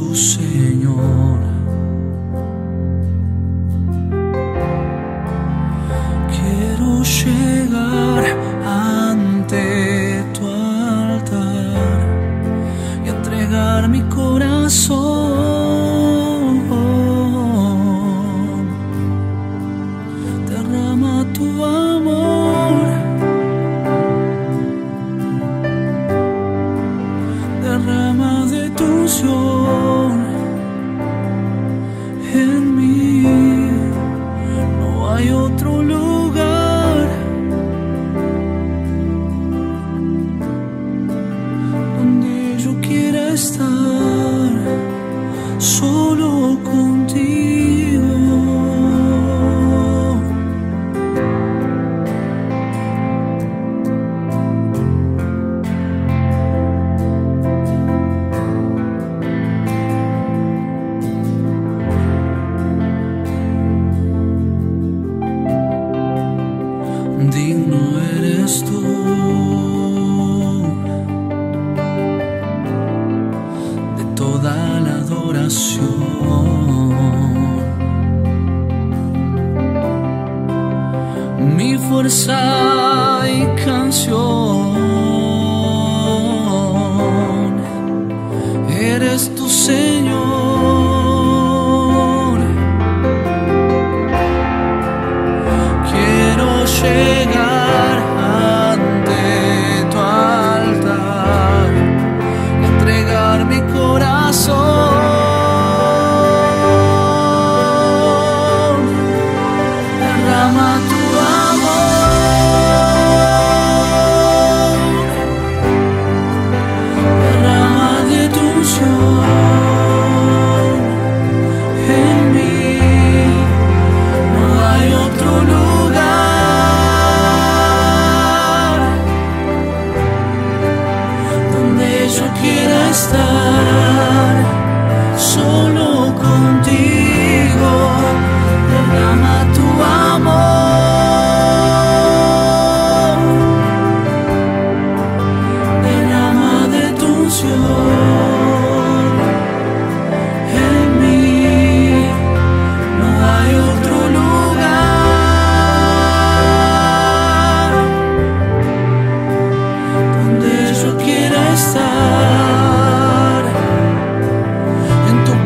tu Señor. Quiero llegar ante tu altar y entregar mi corazón. Derrama tu amor. Derrama de tu unción fuerza y canción, eres tu Señor.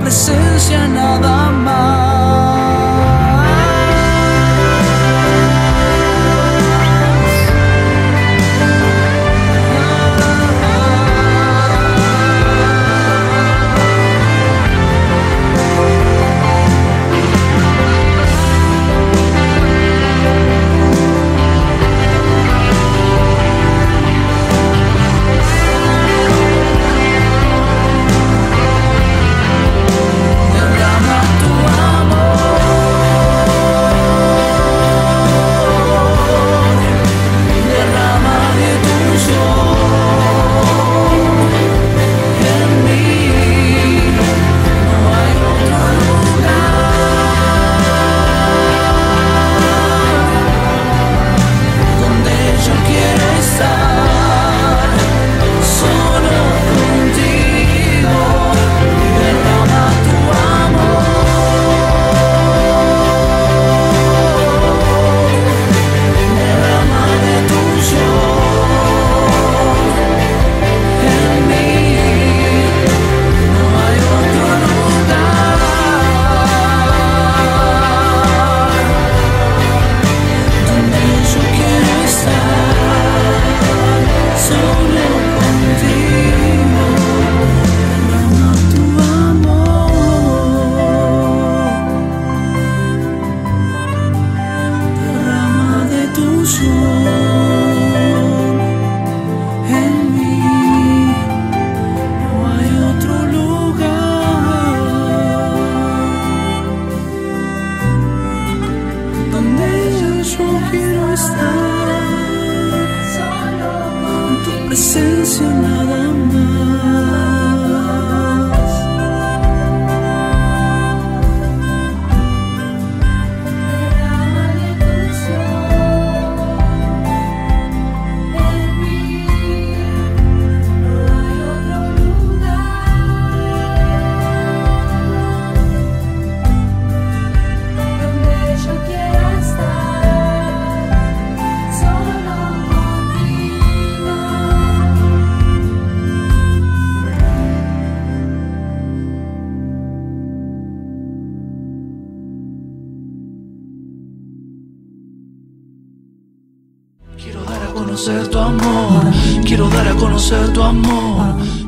this is another tonight. Conocer tu amor. Quiero dar a conocer tu amor.